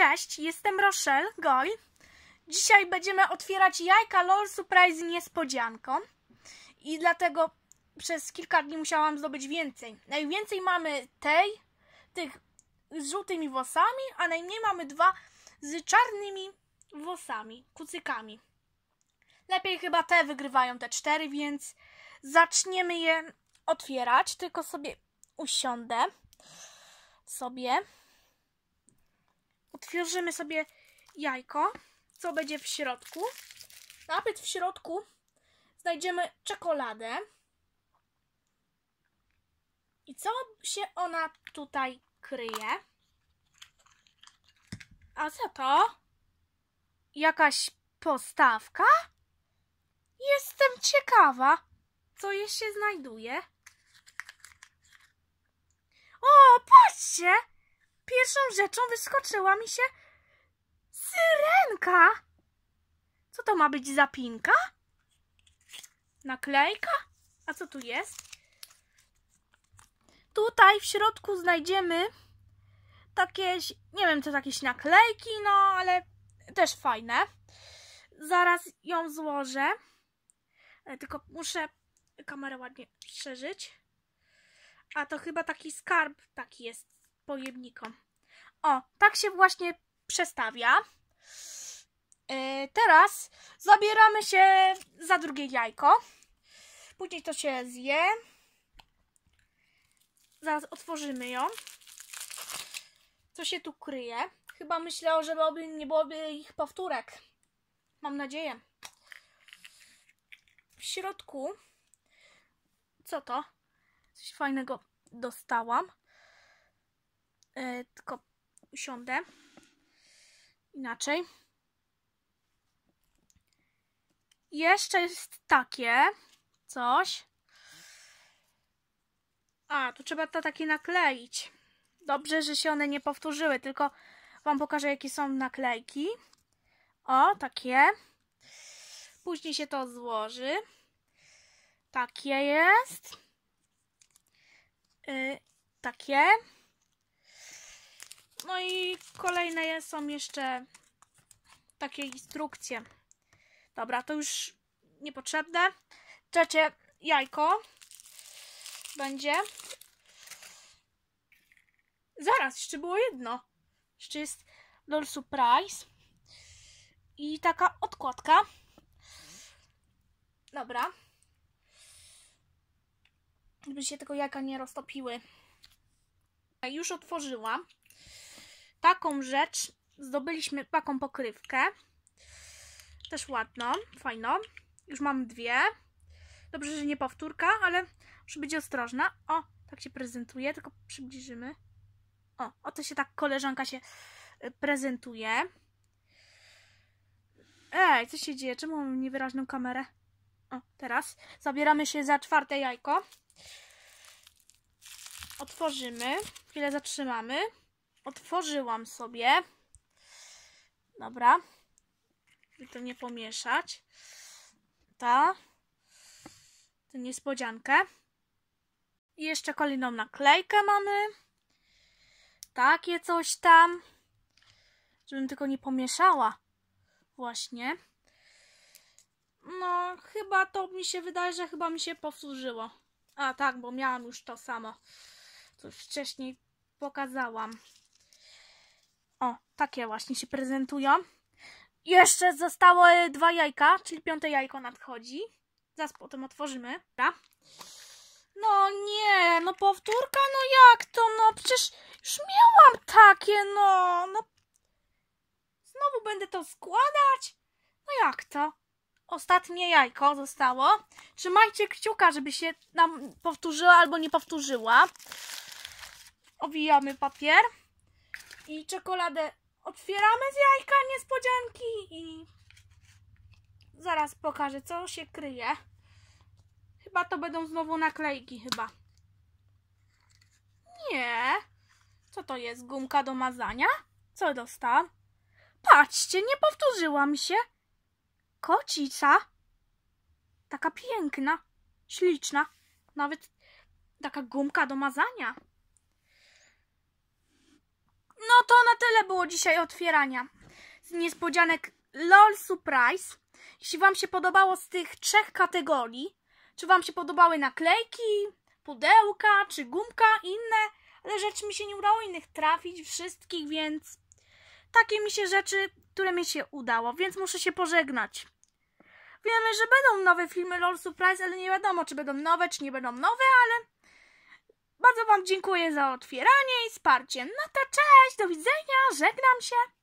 Cześć, jestem Rochelle Goy. Dzisiaj będziemy otwierać jajka LOL Surprise niespodzianką. I dlatego przez kilka dni musiałam zdobyć więcej. Najwięcej mamy tej, tych z żółtymi włosami, a najmniej mamy dwa z czarnymi włosami, kucykami. Lepiej chyba te wygrywają te cztery, więc zaczniemy je otwierać. Tylko sobie usiądę sobie. Otworzymy sobie jajko. Co będzie w środku? Najpierw w środku znajdziemy czekoladę. I co się ona tutaj kryje? A co to? Jakaś postawka? Jestem ciekawa, co je się znajduje. O, patrzcie! Pierwszą rzeczą wyskoczyła mi się syrenka. Co to ma być zapinka? Naklejka? A co tu jest? Tutaj w środku znajdziemy takie, nie wiem, to jakieś naklejki, no ale też fajne. Zaraz ją złożę. E, tylko muszę kamerę ładnie szerzyć. A to chyba taki skarb taki jest pojemnikom. O, tak się właśnie przestawia. Yy, teraz zabieramy się za drugie jajko. Później to się zje. Zaraz otworzymy ją. Co się tu kryje? Chyba myślę, że byłoby, nie byłoby ich powtórek. Mam nadzieję. W środku co to? Coś fajnego dostałam. Yy, tylko usiądę. Inaczej. Jeszcze jest takie coś. A, tu trzeba to takie nakleić. Dobrze, że się one nie powtórzyły, tylko Wam pokażę, jakie są naklejki. O, takie. Później się to złoży. Takie jest. Yy, takie. No i kolejne są jeszcze takie instrukcje. Dobra, to już niepotrzebne. Trzecie jajko będzie. Zaraz, jeszcze było jedno. Jeszcze jest LOL Surprise. I taka odkładka. Dobra. Żeby się tego jajka nie roztopiły. Już otworzyłam. Taką rzecz zdobyliśmy, taką pokrywkę. Też ładną, fajną. Już mam dwie. Dobrze, że nie powtórka, ale muszę być ostrożna. O, tak się prezentuje, tylko przybliżymy. O, oto się tak koleżanka się y, prezentuje. Ej, co się dzieje? Czemu mam niewyraźną kamerę? O, teraz zabieramy się za czwarte jajko. Otworzymy. Chwilę zatrzymamy. Otworzyłam sobie. Dobra. By to nie pomieszać. Ta. Tę niespodziankę. I jeszcze kolejną naklejkę mamy. Takie coś tam. Żebym tylko nie pomieszała. Właśnie. No, chyba to mi się wydaje, że chyba mi się powtórzyło. A tak, bo miałam już to samo, co wcześniej pokazałam. O, takie właśnie się prezentują. Jeszcze zostało dwa jajka, czyli piąte jajko nadchodzi. Zaraz potem otworzymy. Da? No nie, no powtórka, no jak to, no przecież już miałam takie, no, no. Znowu będę to składać? No jak to? Ostatnie jajko zostało. Trzymajcie kciuka, żeby się nam powtórzyła albo nie powtórzyła. Owijamy papier i czekoladę otwieramy z jajka niespodzianki i zaraz pokażę, co się kryje. Chyba to będą znowu naklejki, chyba. Nie. Co to jest? Gumka do mazania? Co dostałam? Patrzcie, nie powtórzyła mi się. Kocica. Taka piękna, śliczna. Nawet taka gumka do mazania. No to na tyle było dzisiaj otwierania z niespodzianek LOL Surprise. Jeśli Wam się podobało z tych trzech kategorii, czy Wam się podobały naklejki, pudełka, czy gumka, inne, ale rzeczy mi się nie udało innych trafić, wszystkich, więc takie mi się rzeczy, które mi się udało, więc muszę się pożegnać. Wiemy, że będą nowe filmy LOL Surprise, ale nie wiadomo, czy będą nowe, czy nie będą nowe, ale bardzo Wam dziękuję za otwieranie i wsparcie. No to cześć, do widzenia, żegnam się.